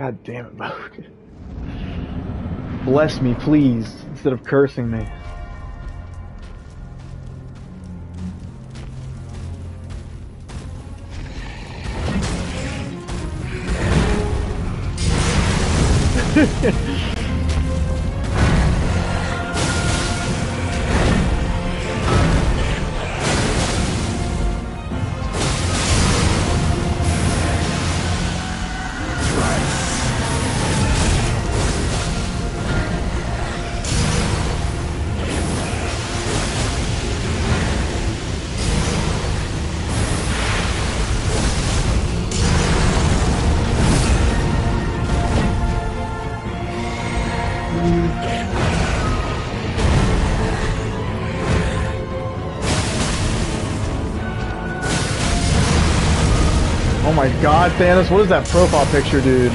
God damn it, Mohg. Bless me, please, instead of cursing me. Oh my god, Thanos, what is that profile picture, dude?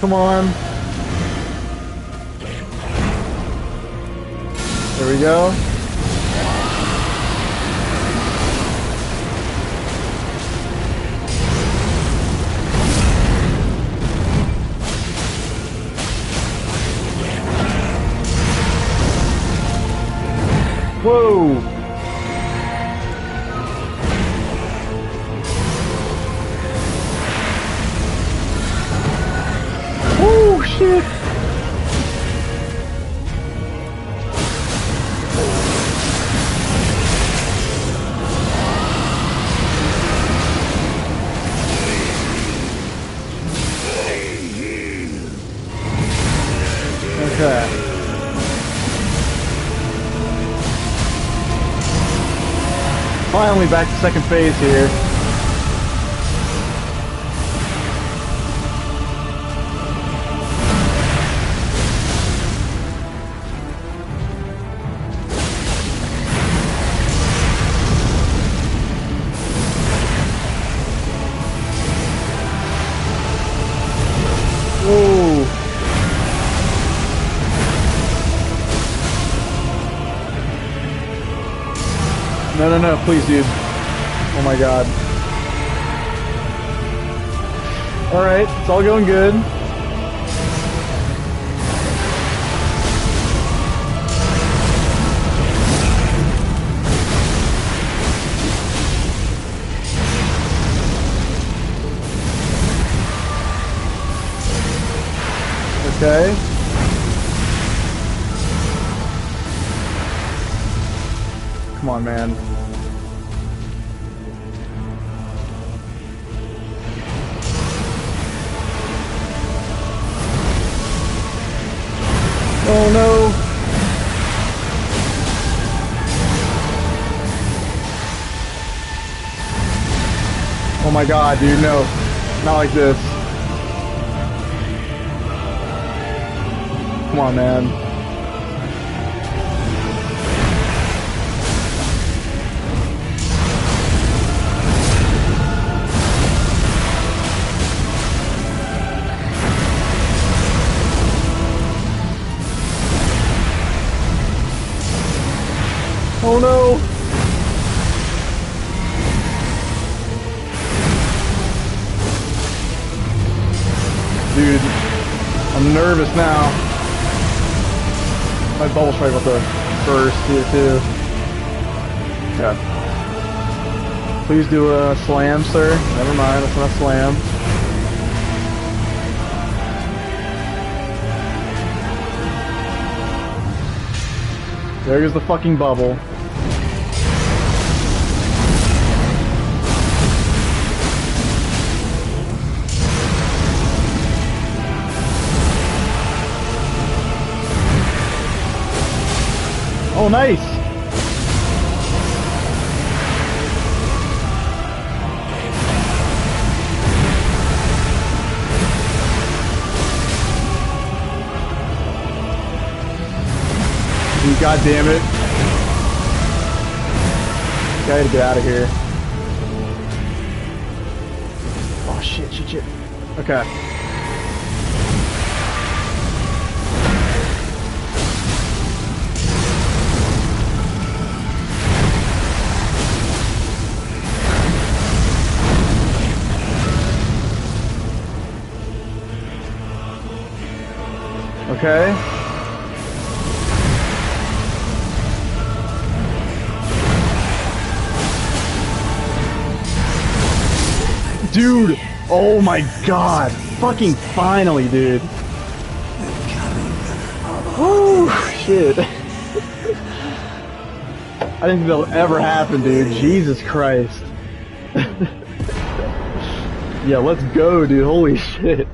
Come on. There we go. Whoa! Finally back to second phase here. No, no, no, please, dude. Oh my god. Alright, it's all going good. Okay. Come on, man. Oh no! Oh my god, dude, no. Not like this. Come on, man. Oh no! Dude, I'm nervous now. My bubble strike about to burst here too. Yeah. Please do a slam, sir. Never mind, that's not a slam. There goes the fucking bubble. Oh, nice! God damn it. Gotta get out of here. Oh shit, shit, shit. Okay. Okay. Dude, oh my god. Fucking finally, dude. Oh, shit. I didn't think that'll ever happen, dude. Jesus Christ. yeah, let's go, dude. Holy shit.